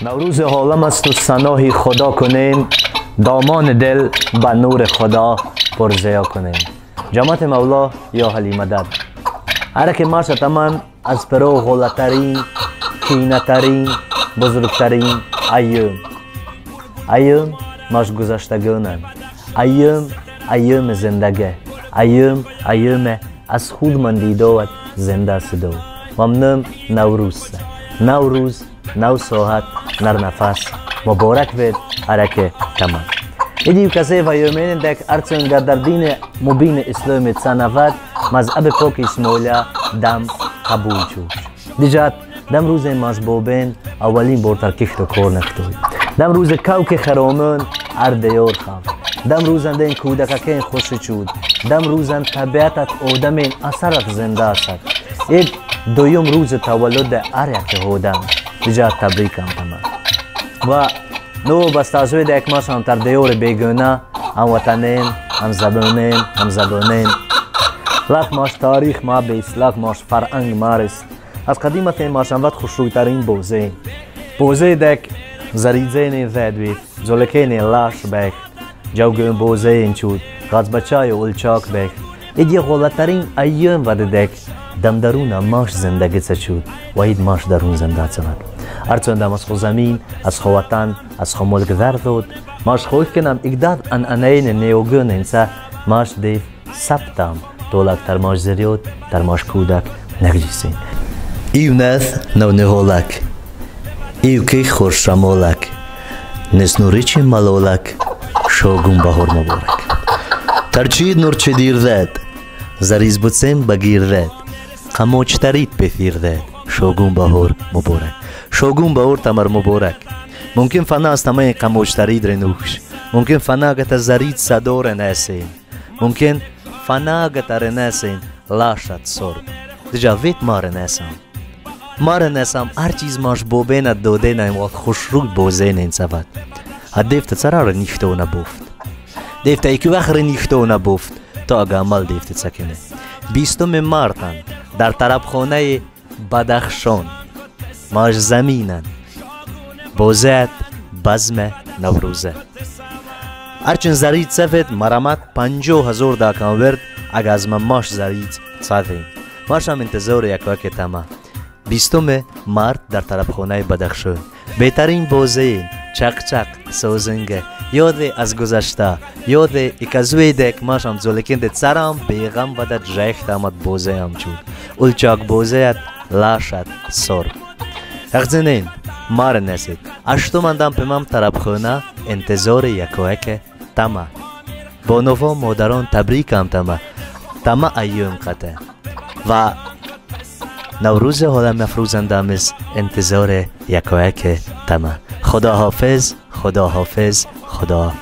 نوروز حالم است و سناهی خدا کنین دامان دل به نور خدا پرزیا کنین جماعت مولا یا حلی مدد. هر که ما تمام از پرو غلطترین کینترین بزرگترین ایوم. ایوم ماش گذشتگانن ایوم ایوم زندگی ایوم ایوم از خود من دیدوت زنده سدو ممنون نوروز. نوروز نو ساعت. نر نفس. مبارک بید حرکه تمام. ایدیو کسی و یومین دک ارچن در دین مبین اسلام تسانفت مذهب پاک اسماعیل دم قبول شد. دیجات دم روز مذبوبین اولین بورتر کشت و کور نکتوی. دم روز کوک خرامون اردیار خواهد دم روزن دین کودککین خوش چود دم روزن طبیعتت آدمین اثرت زنده است. یک دویم روز تولد هر یک هودم دیجا تبریکم تمام. و نو بستازوی دیک ما هم تر دیور بیگونه هم وطنین هم زبانین هم زبانین لک ماش تاریخ ما بیس لک ماش فرنگ مارس از قدیمت این ماش هم خوشروی ترین بوزه بوزه دک زریزین زد بید زولکین لاش بیک جوگن بوزه این چود غاز بچای اولچاک بیک ایدی غلطترین ایام арцундам аз хо замин аз хо ватан аз хо молгзар зуд маш хокинам игдад анъанаин неогӯненса маш дев саптам толак тармаш зирёд тармаш кӯдак нагҷисин ив нас навниҳолак ив ки хуршамолак неснуричи малолак шогун баҳор муборак. Тарчид нурчидир зад зариз буцем багир зад қамочтарид пефир зад шогун баҳор муборак шогун ба ӯр тамар муборак. Мумкин фана аз тамаи қамочтарид ренӯш мумкин фанагата зарид садо ренесен. Мумкин фанагата ренесен лашат сорб дижа вет ма ренесам. Ма ренесам ар чиз маш бобена доденам ва хушрук бозенен савад. А девта царара нихто набуфт девта иквахр нихто набуфт то агамал девта цакене. Бистуми мартан дар тарабхонаи бадахшон. ماش زمینن. بوزت بزم نوروزه. هرچند زرید سفت مرامت پنجو هزار داکان ورد اگه ماش زرید ساته ماش هم انتظار یک وقت تمام بیستم مارت در طرف خانه بدخشان بهترین بوزه چق چق سوزنگه یاد از گذشته. یاد اکازوی دک ماشم زولکین ده سرم پیغم و ده جیخت آمد بوزه هم چود اولچاک بوزه لاشد سر. اغزنین مار نسید اشتو مندم پیمم طرف خونه انتظار یکوهک تما با نوفا مادران تبریکم تما تما ایوم قطع و نوروز حالا مفروزندامز انتظار یکوهک تما خدا حافظ خدا حافظ خدا